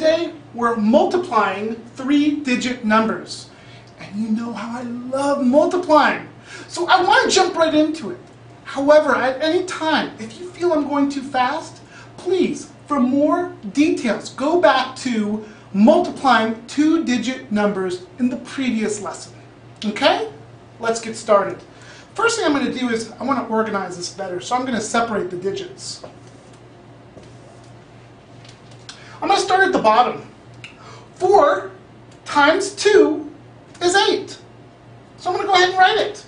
today we're multiplying three-digit numbers. And you know how I love multiplying. So I want to jump right into it. However, at any time, if you feel I'm going too fast, please, for more details, go back to multiplying two-digit numbers in the previous lesson. Okay? Let's get started. First thing I'm going to do is I want to organize this better, so I'm going to separate the digits. I'm going to start at the bottom. 4 times 2 is 8. So I'm going to go ahead and write it.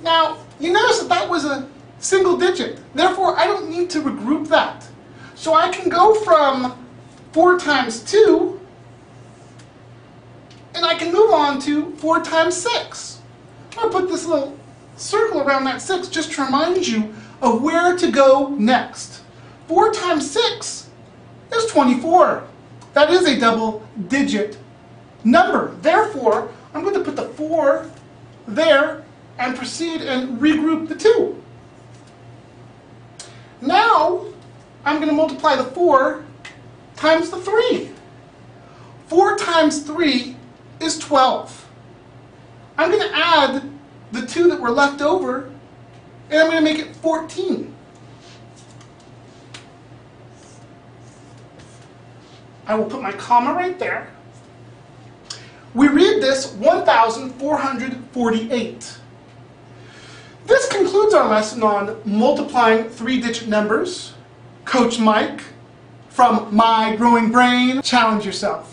Now, you notice that that was a single digit. Therefore, I don't need to regroup that. So I can go from 4 times 2, and I can move on to 4 times 6. I'm going to put this little circle around that 6 just to remind you of where to go next. 4 times 6 is 24. That is a double digit number. Therefore, I'm going to put the 4 there and proceed and regroup the 2. Now, I'm going to multiply the 4 times the 3. 4 times 3 is 12. I'm going to add the 2 that were left over, and I'm going to make it 14. I will put my comma right there. We read this 1,448. This concludes our lesson on multiplying three-digit numbers. Coach Mike from My Growing Brain, challenge yourself.